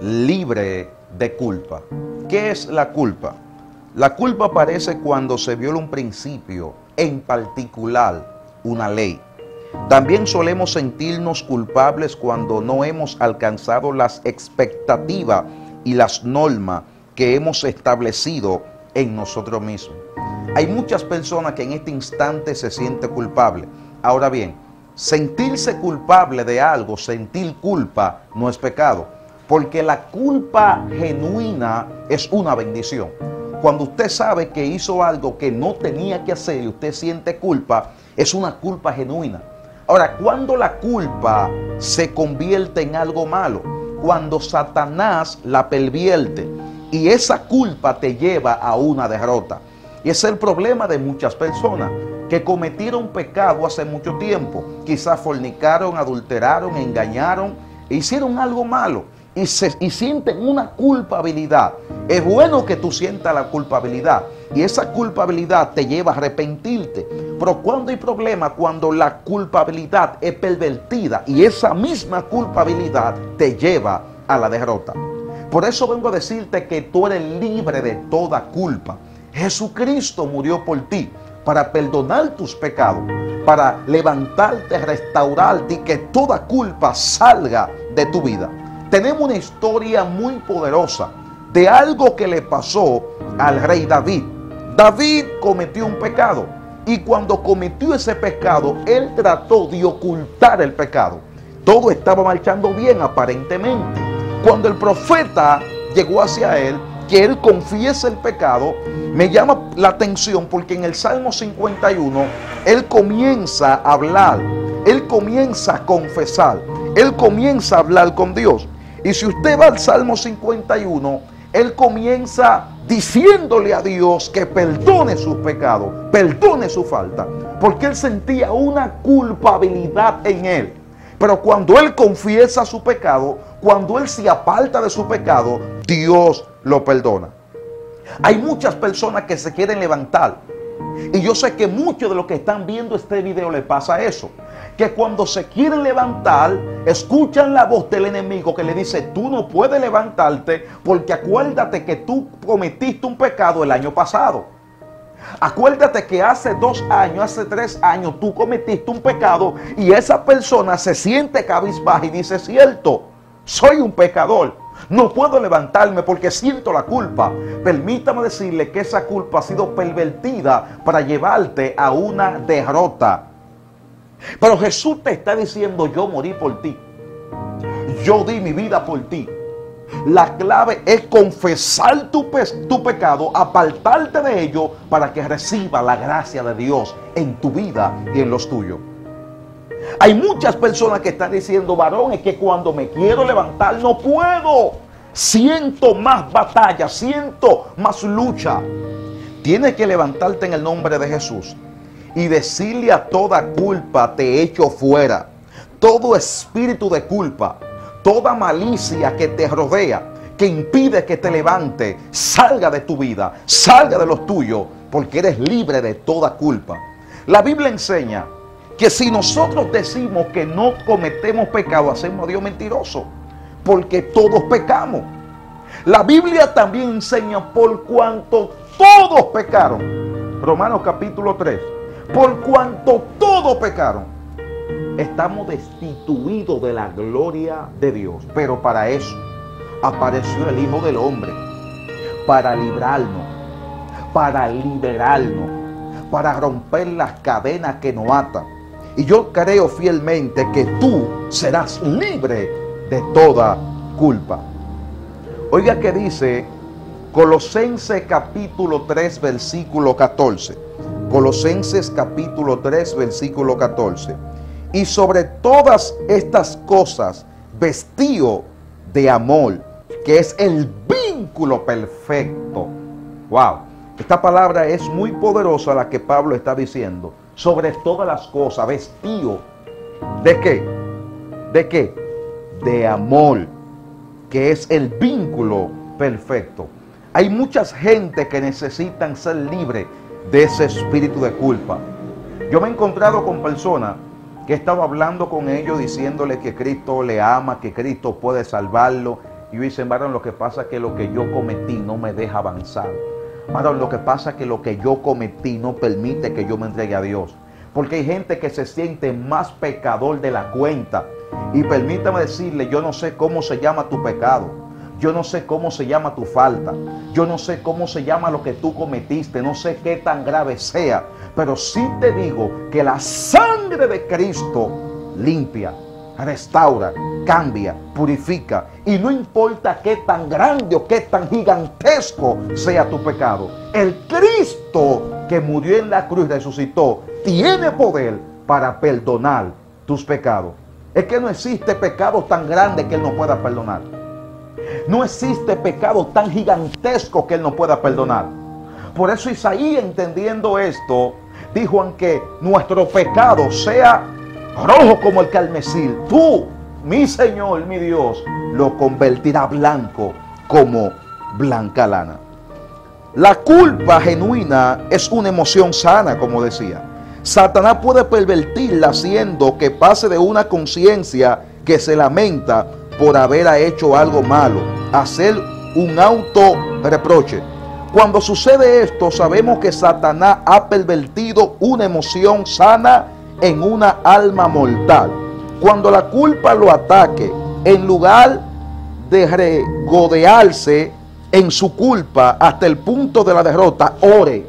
libre de culpa. ¿Qué es la culpa? La culpa aparece cuando se viola un principio, en particular una ley. También solemos sentirnos culpables cuando no hemos alcanzado las expectativas y las normas que hemos establecido en nosotros mismos. Hay muchas personas que en este instante se sienten culpables. Ahora bien, sentirse culpable de algo, sentir culpa, no es pecado, porque la culpa genuina es una bendición. Cuando usted sabe que hizo algo que no tenía que hacer y usted siente culpa, es una culpa genuina. Ahora, cuando la culpa se convierte en algo malo, cuando Satanás la pervierte y esa culpa te lleva a una derrota. Y es el problema de muchas personas que cometieron pecado hace mucho tiempo. Quizás fornicaron, adulteraron, engañaron, e hicieron algo malo y, sienten una culpabilidad. Es bueno que tú sientas la culpabilidad y esa culpabilidad te lleva a arrepentirte. Pero cuando hay problema, cuando la culpabilidad es pervertida y esa misma culpabilidad te lleva a la derrota. Por eso vengo a decirte que tú eres libre de toda culpa. Jesucristo murió por ti para perdonar tus pecados, para levantarte, restaurarte y que toda culpa salga de tu vida. Tenemos una historia muy poderosa de algo que le pasó al rey David. David cometió un pecado y cuando cometió ese pecado, él trató de ocultar el pecado. Todo estaba marchando bien aparentemente. Cuando el profeta llegó hacia él, que él confiese el pecado, me llama la atención porque en el Salmo 51 él comienza a hablar, él comienza a confesar, él comienza a hablar con Dios. Y si usted va al Salmo 51, él comienza diciéndole a Dios que perdone sus pecados, perdone su falta, porque él sentía una culpabilidad en él. Pero cuando él confiesa su pecado, cuando él se aparta de su pecado, Dios lo perdona. Hay muchas personas que se quieren levantar. Y yo sé que muchos de los que están viendo este video le pasa eso. Que cuando se quieren levantar, escuchan la voz del enemigo que le dice, tú no puedes levantarte porque acuérdate que tú cometiste un pecado el año pasado. Acuérdate que hace dos años, hace tres años, tú cometiste un pecado y esa persona se siente cabizbaja y dice, cierto, soy un pecador. No puedo levantarme porque siento la culpa. Permítame decirle que esa culpa ha sido pervertida para llevarte a una derrota. Pero Jesús te está diciendo, yo morí por ti. Yo di mi vida por ti. La clave es confesar tu, pecado, apartarte de ello para que reciba la gracia de Dios en tu vida y en los tuyos. Hay muchas personas que están diciendo, varón, es que cuando me quiero levantar no puedo. Siento más batalla, siento más lucha. Tienes que levantarte en el nombre de Jesús y decirle a toda culpa te echo fuera. Todo espíritu de culpa, toda malicia que te rodea, que impide que te levante, salga de tu vida, salga de los tuyos, porque eres libre de toda culpa. La Biblia enseña que si nosotros decimos que no cometemos pecado, hacemos a Dios mentiroso, porque todos pecamos. La Biblia también enseña por cuanto todos pecaron. Romanos capítulo 3. Por cuanto todos pecaron, estamos destituidos de la gloria de Dios. Pero para eso apareció el Hijo del Hombre, para librarnos, para liberarnos, para romper las cadenas que nos atan y yo creo fielmente que tú serás libre de toda culpa. Oiga que dice Colosenses capítulo 3 versículo 14. Colosenses capítulo 3 versículo 14. Y sobre todas estas cosas vestío de amor, que es el vínculo perfecto. Wow. Esta palabra es muy poderosa la que Pablo está diciendo sobre todas las cosas, vestido. ¿De qué? ¿De qué? De amor, que es el vínculo perfecto. Hay muchas gente que necesitan ser libres de ese espíritu de culpa. Yo me he encontrado con personas que he estado hablando con ellos diciéndole que Cristo le ama, que Cristo puede salvarlo, Y dicen, varón, lo que pasa es que lo que yo cometí no me deja avanzar. Lo que pasa es que lo que yo cometí no permite que yo me entregue a Dios. Porque hay gente que se siente más pecador de la cuenta. Y permítame decirle, yo no sé cómo se llama tu pecado. Yo no sé cómo se llama tu falta. Yo no sé cómo se llama lo que tú cometiste. No sé qué tan grave sea. Pero sí te digo que la sangre de Cristo limpia, restaura, cambia, purifica. Y no importa qué tan grande o qué tan gigantesco sea tu pecado. El Cristo que murió en la cruz y resucitó tiene poder para perdonar tus pecados. Es que no existe pecado tan grande que Él no pueda perdonar. No existe pecado tan gigantesco que Él no pueda perdonar. Por eso Isaías entendiendo esto, dijo, aunque nuestro pecado sea rojo como el carmesí, tú, mi Señor, mi Dios, lo convertirá blanco como blanca lana. La culpa genuina es una emoción sana, como decía. Satanás puede pervertirla haciendo que pase de una conciencia que se lamenta por haber hecho algo malo, hacer un auto reproche. Cuando sucede esto, sabemos que Satanás ha pervertido una emoción sana en una alma mortal. Cuando la culpa lo ataque, en lugar de regodearse en su culpa hasta el punto de la derrota, ore.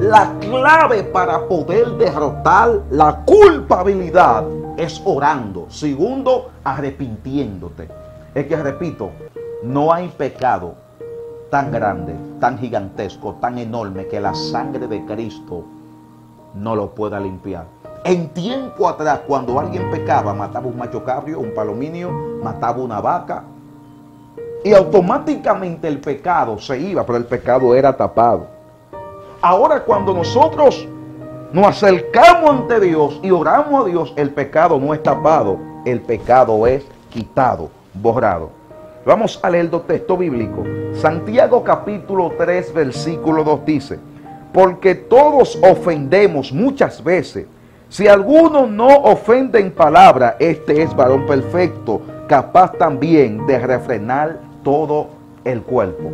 La clave para poder derrotar la culpabilidad es orando. Segundo, arrepintiéndote. Es que repito, no hay pecado tan grande, tan gigantesco, tan enorme que la sangre de Cristo no lo pueda limpiar. En tiempo atrás, cuando alguien pecaba, mataba un macho cabrio, un palominio, mataba una vaca, y automáticamente el pecado se iba, pero el pecado era tapado. Ahora cuando nosotros nos acercamos ante Dios y oramos a Dios, el pecado no es tapado, el pecado es quitado, borrado. Vamos a leer dos textos bíblicos. Santiago capítulo 3, versículo 2 dice, porque todos ofendemos muchas veces. Si alguno no ofende en palabra, este es varón perfecto, capaz también de refrenar todo el cuerpo.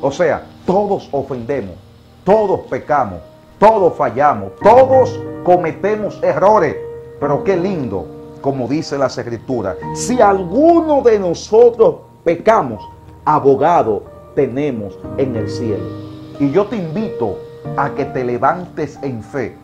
O sea, todos ofendemos, todos pecamos, todos fallamos, todos cometemos errores. Pero qué lindo, como dice la escritura, si alguno de nosotros pecamos, abogado tenemos en el cielo. Y yo te invito a que te levantes en fe,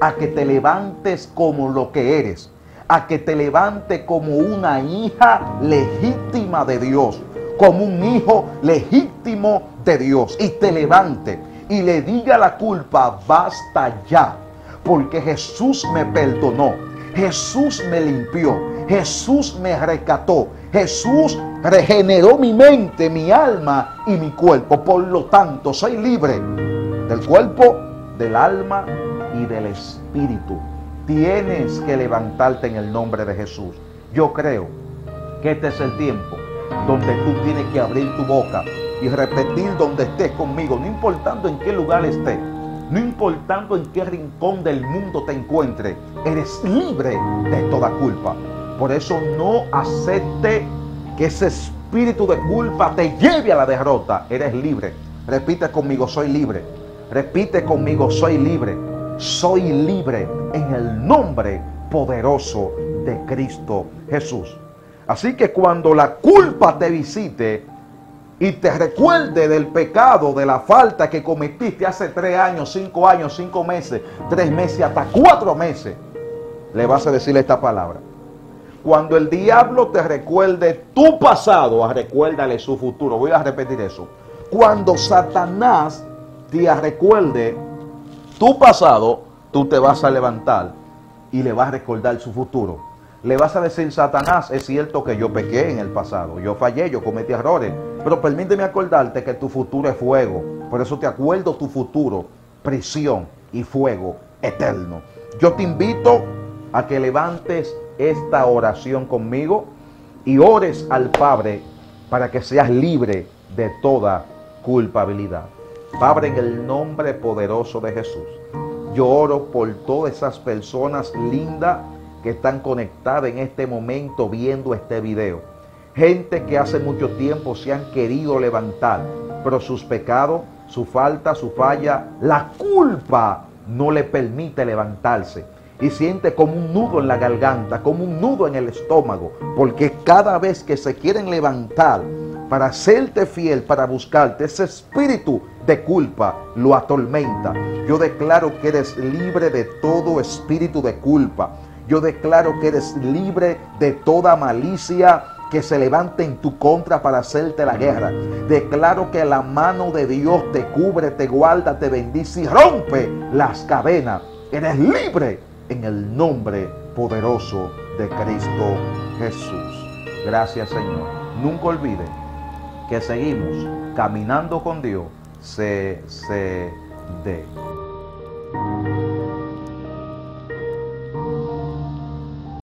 a que te levantes como lo que eres, a que te levantes como una hija legítima de Dios, como un hijo legítimo de Dios y te levante y le diga la culpa, basta ya, porque Jesús me perdonó, Jesús me limpió, Jesús me rescató, Jesús regeneró mi mente, mi alma y mi cuerpo. Por lo tanto, soy libre del cuerpo, del alma y del espíritu. Tienes que levantarte en el nombre de Jesús. Yo creo que este es el tiempo donde tú tienes que abrir tu boca y repetir donde estés conmigo, no importando en qué lugar estés, no importando en qué rincón del mundo te encuentres, eres libre de toda culpa. Por eso no acepte que ese espíritu de culpa te lleve a la derrota. Eres libre. Repite conmigo, soy libre. Repite conmigo, soy libre. Soy libre en el nombre poderoso de Cristo Jesús. Así que cuando la culpa te visite y te recuerde del pecado, de la falta que cometiste hace tres años, cinco años, cinco meses, tres meses, hasta cuatro meses, le vas a decir esta palabra. Cuando el diablo te recuerde tu pasado, recuérdale su futuro. Voy a repetir eso. Cuando Satanás te recuerde tu pasado, tú te vas a levantar y le vas a recordar su futuro le vas a decir, Satanás, es cierto que yo pequé en el pasado, yo fallé, yo cometí errores, pero permíteme acordarte que tu futuro es fuego. Por eso te acuerdo tu futuro, prisión y fuego eterno. Yo te invito a que levantes esta oración conmigo y ores al Padre para que seas libre de toda culpabilidad. Padre, en el nombre poderoso de Jesús, yo oro por todas esas personas lindas que están conectadas en este momento viendo este video. Gente que hace mucho tiempo se han querido levantar, pero sus pecados, su falta, su falla, la culpa no le permite levantarse. Y siente como un nudo en la garganta, como un nudo en el estómago, porque cada vez que se quieren levantar para hacerte fiel, para buscarte, ese espíritu de culpa lo atormenta. Yo declaro que eres libre de todo espíritu de culpa. Yo declaro que eres libre de toda malicia que se levante en tu contra para hacerte la guerra. Declaro que la mano de Dios te cubre, te guarda, te bendice y rompe las cadenas. Eres libre en el nombre poderoso de Cristo Jesús. Gracias Señor. Nunca olviden que seguimos caminando con Dios. C, C, D.